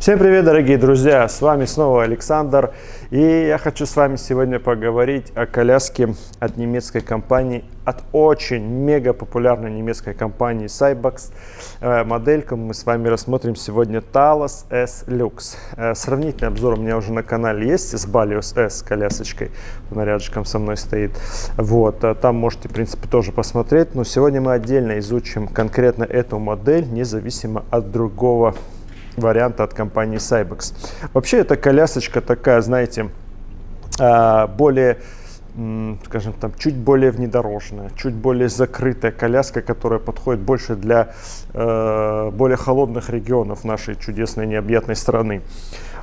Всем привет, дорогие друзья! С вами снова Александр. И я хочу с вами сегодня поговорить о коляске от немецкой компании, от очень мега популярной немецкой компании Cybex. Э, модельку мы с вами рассмотрим сегодня Talos S Lux. Э, сравнительный обзор у меня уже на канале есть с Balios S колясочкой. Она со мной стоит. Вот, э, там можете, в принципе, тоже посмотреть. Но сегодня мы отдельно изучим конкретно эту модель, независимо от другого варианта от компании Cybex. Вообще эта колясочка такая, знаете, а, более скажем там, чуть более внедорожная, чуть более закрытая коляска, которая подходит больше для э, более холодных регионов нашей чудесной необъятной страны.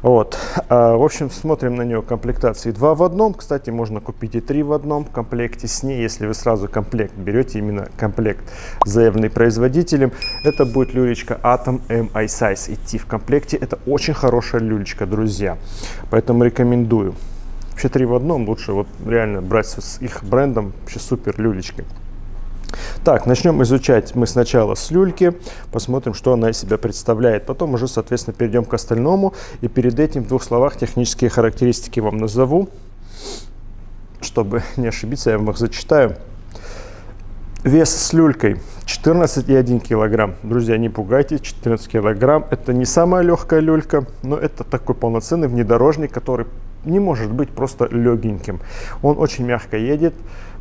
Вот. А, в общем, смотрим на нее комплектации 2 в одном. Кстати, можно купить и 3 в одном комплекте с ней, если вы сразу комплект берете, именно комплект заявленный производителем. Это будет люлечка Atom MI Size идти в комплекте. Это очень хорошая люлечка, друзья. Поэтому рекомендую. Вообще 3 в одном лучше вот реально брать с их брендом. Вообще супер люлечки. Так, начнем изучать мы сначала с люльки, посмотрим, что она из себя представляет. Потом уже, соответственно, перейдем к остальному. И перед этим в двух словах технические характеристики вам назову. Чтобы не ошибиться, я вам их зачитаю. Вес с люлькой 14,1 килограмм. Друзья, не пугайтесь, 14 килограмм. Это не самая легкая люлька, но это такой полноценный внедорожник, который не может быть просто легеньким. Он очень мягко едет,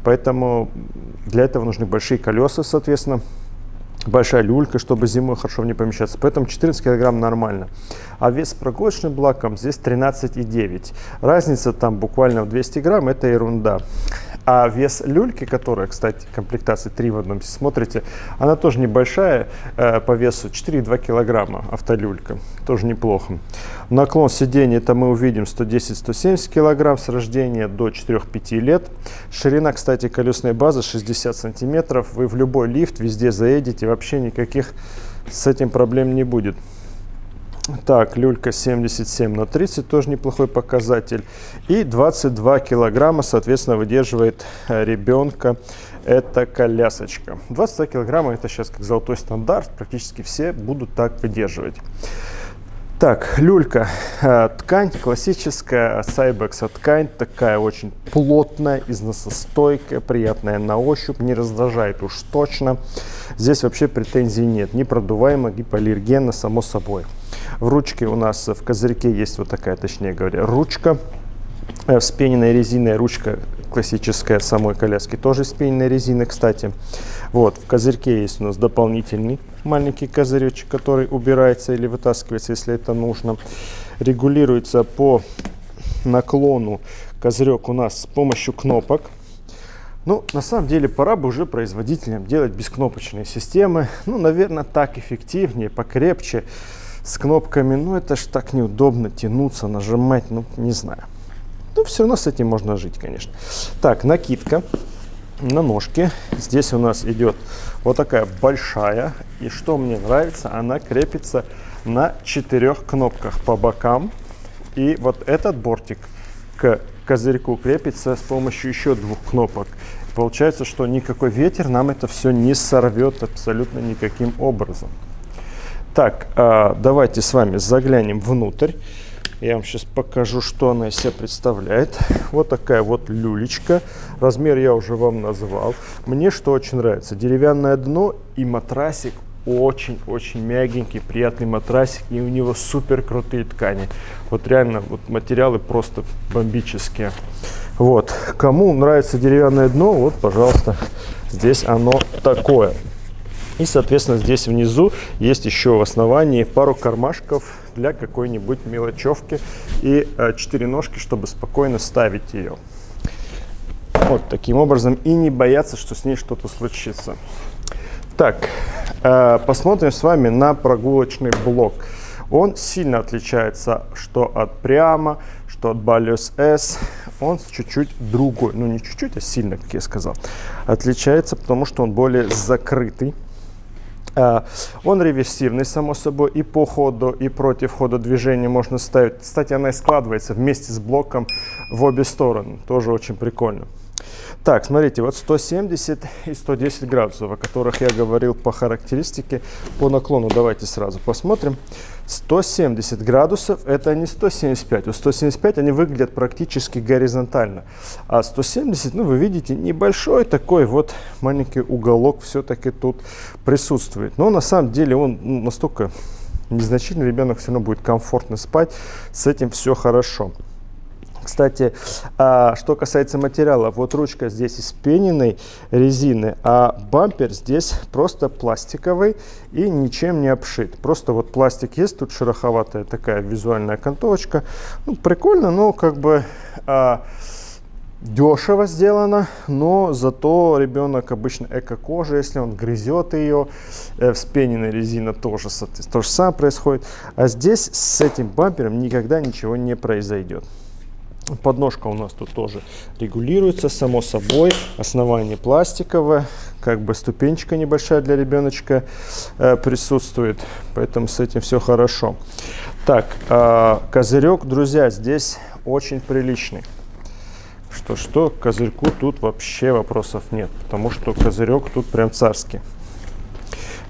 Поэтому для этого нужны большие колеса, соответственно, большая люлька, чтобы зимой хорошо в ней помещаться. Поэтому 14 килограмм нормально. А вес с прогулочным блоком здесь 13,9. Разница там буквально в 200 грамм, это ерунда. А вес люльки, которая, кстати, комплектации 3 в одном, смотрите, она тоже небольшая э, по весу, 4,2 килограмма автолюлька, тоже неплохо. Наклон сидения, это мы увидим 110-170 килограмм с рождения до 4-5 лет. Ширина, кстати, колесной базы 60 сантиметров. Вы в любой лифт везде заедете, вообще никаких с этим проблем не будет. Так, люлька 77 на 30, тоже неплохой показатель. И 22 килограмма, соответственно, выдерживает э, ребенка эта колясочка. 22 килограмма это сейчас как золотой стандарт, практически все будут так выдерживать. Так, люлька. Э, ткань классическая, Cybex ткань такая очень плотная, износостойкая, приятная на ощупь, не раздражает уж точно. Здесь вообще претензий нет, не продуваемо, гипоаллергенно, само собой. В ручке у нас в козырьке есть вот такая, точнее говоря, ручка. Э, вспененная резиной ручка классическая самой коляски, тоже вспененная резина, кстати. Вот, в козырьке есть у нас дополнительный маленький козыречек, который убирается или вытаскивается, если это нужно. Регулируется по наклону козырек у нас с помощью кнопок. Ну, на самом деле, пора бы уже производителям делать бескнопочные системы. Ну, наверное, так эффективнее, покрепче с кнопками, ну это ж так неудобно тянуться, нажимать, ну не знаю. Ну все равно с этим можно жить, конечно. Так, накидка на ножке. Здесь у нас идет вот такая большая. И что мне нравится, она крепится на четырех кнопках по бокам. И вот этот бортик к козырьку крепится с помощью еще двух кнопок. Получается, что никакой ветер нам это все не сорвет абсолютно никаким образом. Так, а, давайте с вами заглянем внутрь. Я вам сейчас покажу, что она из себя представляет. Вот такая вот люлечка. Размер я уже вам назвал. Мне что очень нравится. Деревянное дно и матрасик очень-очень мягенький, приятный матрасик. И у него супер крутые ткани. Вот реально, вот материалы просто бомбические. Вот. Кому нравится деревянное дно, вот, пожалуйста, здесь оно такое. И, соответственно, здесь внизу есть еще в основании пару кармашков для какой-нибудь мелочевки и э, четыре ножки, чтобы спокойно ставить ее. Вот таким образом и не бояться, что с ней что-то случится. Так, э, посмотрим с вами на прогулочный блок. Он сильно отличается что от Прямо, что от Balios S. Он чуть-чуть другой, ну не чуть-чуть, а сильно, как я сказал. Отличается, потому что он более закрытый он реверсивный, само собой, и по ходу, и против хода движения можно ставить. Кстати, она и складывается вместе с блоком в обе стороны. Тоже очень прикольно. Так, смотрите, вот 170 и 110 градусов, о которых я говорил по характеристике, по наклону. Давайте сразу посмотрим. 170 градусов это не 175. У 175 они выглядят практически горизонтально. А 170, ну вы видите, небольшой такой вот маленький уголок все-таки тут присутствует. Но на самом деле он ну, настолько незначительный, ребенок все равно будет комфортно спать. С этим все хорошо. Кстати, а, что касается материала, вот ручка здесь из пененной резины, а бампер здесь просто пластиковый и ничем не обшит. Просто вот пластик есть, тут шероховатая такая визуальная окантовочка. Ну, прикольно, но как бы... А, дешево сделано, но зато ребенок обычно эко-кожа, если он грызет ее, э, вспененная резина тоже, то же самое происходит. А здесь с этим бампером никогда ничего не произойдет. Подножка у нас тут тоже регулируется, само собой. Основание пластиковое, как бы ступенечка небольшая для ребеночка э, присутствует, поэтому с этим все хорошо. Так, э, козырек, друзья, здесь очень приличный. Что-что, козырьку тут вообще вопросов нет, потому что козырек тут прям царский.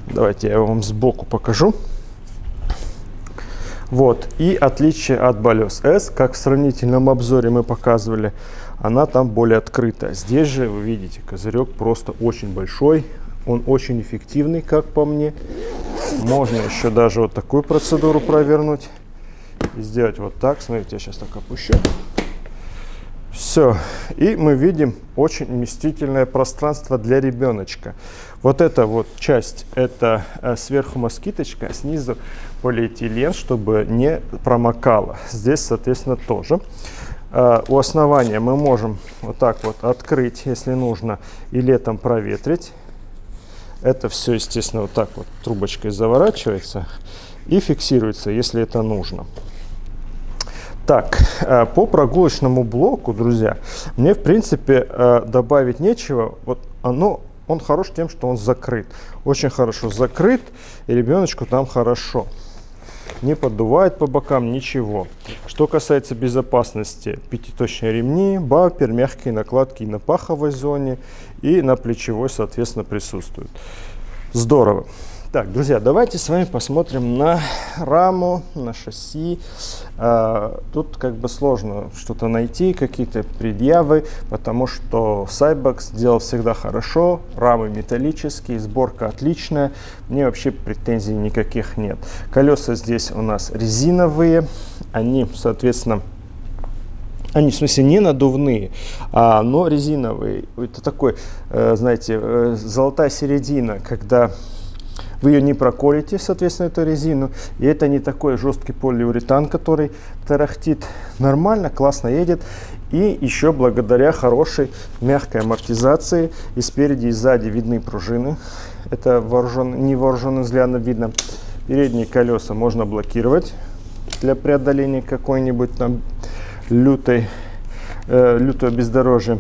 Давайте я вам сбоку покажу. Вот. И отличие от Балес S, как в сравнительном обзоре мы показывали, она там более открытая. Здесь же вы видите, козырек просто очень большой. Он очень эффективный, как по мне. Можно еще даже вот такую процедуру провернуть. И сделать вот так. Смотрите, я сейчас так опущу. Все. И мы видим очень вместительное пространство для ребеночка. Вот эта вот часть, это э, сверху москиточка, снизу полиэтилен, чтобы не промокало. Здесь, соответственно, тоже. Э, у основания мы можем вот так вот открыть, если нужно, и летом проветрить. Это все, естественно, вот так вот трубочкой заворачивается и фиксируется, если это нужно. Так, э, по прогулочному блоку, друзья, мне, в принципе, э, добавить нечего. Вот оно, он хорош тем, что он закрыт. Очень хорошо закрыт, и ребеночку там хорошо. Не поддувает по бокам, ничего. Что касается безопасности, пятиточные ремни, бампер, мягкие накладки на паховой зоне и на плечевой, соответственно, присутствуют. Здорово. Так, друзья, давайте с вами посмотрим на раму, на шасси. А, тут как бы сложно что-то найти, какие-то предъявы, потому что Cybex сделал всегда хорошо, рамы металлические, сборка отличная, мне вообще претензий никаких нет. Колеса здесь у нас резиновые, они, соответственно, они, в смысле, не надувные, а, но резиновые. Это такой, э, знаете, э, золотая середина, когда вы ее не проколите, соответственно, эту резину. И это не такой жесткий полиуретан, который тарахтит. Нормально, классно едет. И еще благодаря хорошей мягкой амортизации и спереди и сзади видны пружины. Это вооружен, невооруженным взглядом видно. Передние колеса можно блокировать для преодоления какой-нибудь там лютой, э, лютого бездорожья.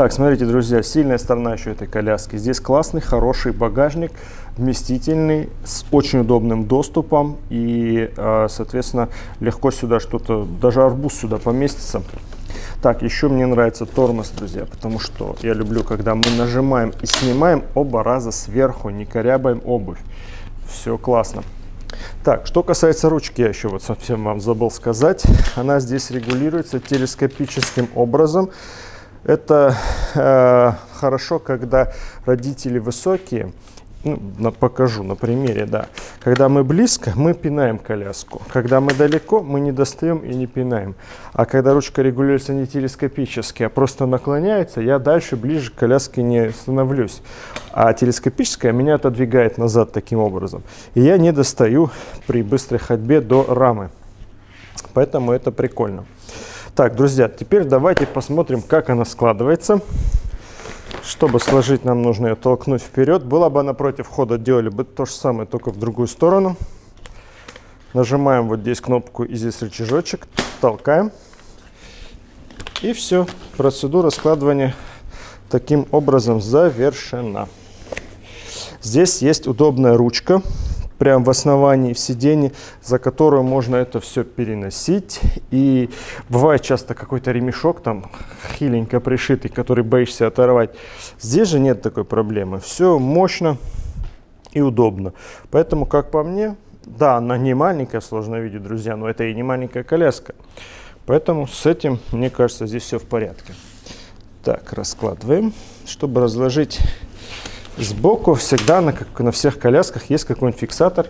Так, смотрите, друзья, сильная сторона еще этой коляски. Здесь классный, хороший багажник, вместительный, с очень удобным доступом. И, а, соответственно, легко сюда что-то, даже арбуз сюда поместится. Так, еще мне нравится тормоз, друзья, потому что я люблю, когда мы нажимаем и снимаем оба раза сверху, не корябаем обувь. Все классно. Так, что касается ручки, я еще вот совсем вам забыл сказать. Она здесь регулируется телескопическим образом. Это э, хорошо, когда родители высокие. Ну, на, покажу на примере, да. Когда мы близко, мы пинаем коляску. Когда мы далеко, мы не достаем и не пинаем. А когда ручка регулируется не телескопически, а просто наклоняется, я дальше, ближе к коляске не становлюсь. А телескопическая меня отодвигает назад таким образом. И я не достаю при быстрой ходьбе до рамы. Поэтому это прикольно. Так, друзья, теперь давайте посмотрим, как она складывается. Чтобы сложить, нам нужно ее толкнуть вперед. Была бы она против входа, делали бы то же самое, только в другую сторону. Нажимаем вот здесь кнопку и здесь рычажочек, толкаем. И все, процедура складывания таким образом завершена. Здесь есть удобная ручка прям в основании, в сиденье, за которую можно это все переносить. И бывает часто какой-то ремешок там хиленько пришитый, который боишься оторвать. Здесь же нет такой проблемы. Все мощно и удобно. Поэтому, как по мне, да, она не маленькая, сложно видеть, друзья, но это и не маленькая коляска. Поэтому с этим, мне кажется, здесь все в порядке. Так, раскладываем, чтобы разложить Сбоку всегда, на, как на всех колясках, есть какой-нибудь фиксатор,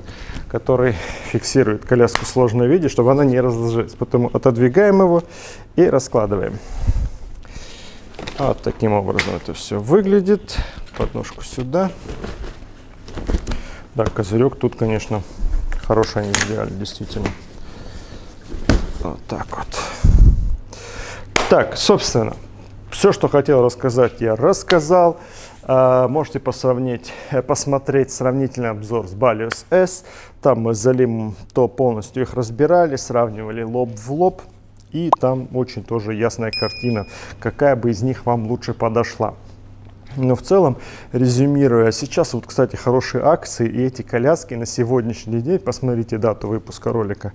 который фиксирует коляску в сложном виде, чтобы она не разложилась. Поэтому отодвигаем его и раскладываем. Вот таким образом это все выглядит. Подножку сюда. Да, козырек тут, конечно, хороший, они сделали, действительно. Вот так вот. Так, собственно, все, что хотел рассказать, я рассказал. А, можете посравнить, э, посмотреть сравнительный обзор с Balius S. Там мы с Залимом то полностью их разбирали, сравнивали лоб в лоб. И там очень тоже ясная картина, какая бы из них вам лучше подошла. Но в целом, резюмируя, сейчас вот, кстати, хорошие акции, и эти коляски на сегодняшний день, посмотрите дату выпуска ролика,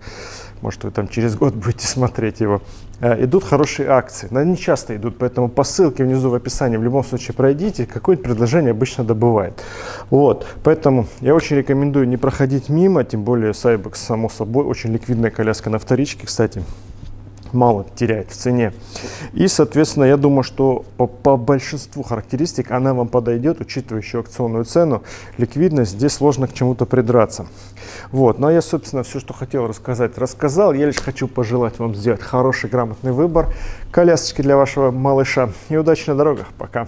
может вы там через год будете смотреть его, э, идут хорошие акции. Но они часто идут, поэтому по ссылке внизу в описании в любом случае пройдите, какое-нибудь предложение обычно добывает. Вот, поэтому я очень рекомендую не проходить мимо, тем более Cybex, само собой, очень ликвидная коляска на вторичке, кстати мало теряет в цене. И, соответственно, я думаю, что по, по большинству характеристик она вам подойдет, учитывая еще акционную цену, ликвидность, здесь сложно к чему-то придраться. Вот, ну а я, собственно, все, что хотел рассказать, рассказал. Я лишь хочу пожелать вам сделать хороший, грамотный выбор, колясочки для вашего малыша и удачи на дорогах. Пока!